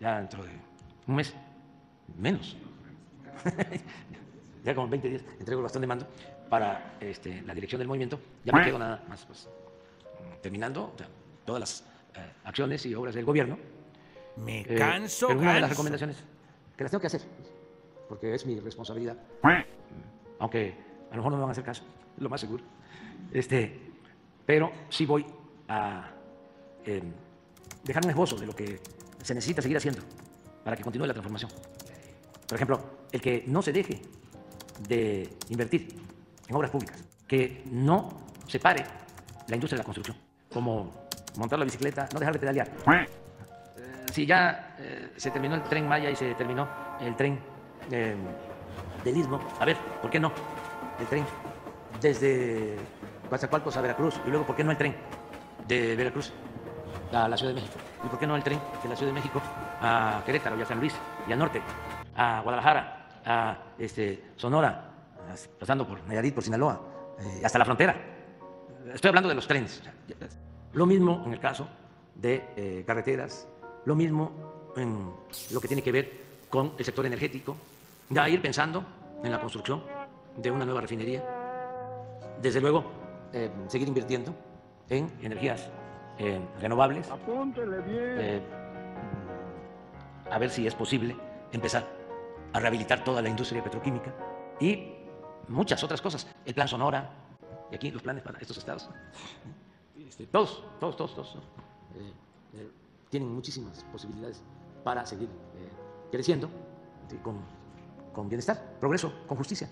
ya dentro de un mes, menos. ya como 20 días entrego el bastón de mando para este, la dirección del movimiento. Ya me quedo nada más pues, terminando o sea, todas las eh, acciones y obras del gobierno. Me Eh, canso, pero una de las recomendaciones que las tengo que hacer, porque es mi responsabilidad, aunque a lo mejor no me van a hacer caso, lo más seguro. Este, pero sí voy a eh, dejar un esbozo de lo que se necesita seguir haciendo para que continúe la transformación. Por ejemplo, el que no se deje de invertir en obras públicas, que no se pare la industria de la construcción, como montar la bicicleta, no dejar de pedalear. Eh, si ya eh, se terminó el tren Maya y se terminó el tren eh, del Istmo, a ver, ¿por qué no? El tren desde Coatzacoalcos a Veracruz y luego, ¿por qué no el tren de Veracruz a la Ciudad de México? ¿Y por qué no el tren de la Ciudad de México a Querétaro y a San Luis y al norte, a Guadalajara, a este, Sonora, pasando por Nayarit, por Sinaloa, eh, hasta la frontera? Estoy hablando de los trenes. Lo mismo en el caso de eh, carreteras, lo mismo en lo que tiene que ver con el sector energético, ya ir pensando en la construcción de una nueva refinería, desde luego eh, seguir invirtiendo en energías eh, renovables, eh, a ver si es posible empezar a rehabilitar toda la industria petroquímica y muchas otras cosas, el plan Sonora, y aquí los planes para estos estados, este, todos, todos, todos, todos, eh, eh, tienen muchísimas posibilidades para seguir creciendo con, con bienestar, progreso, con justicia.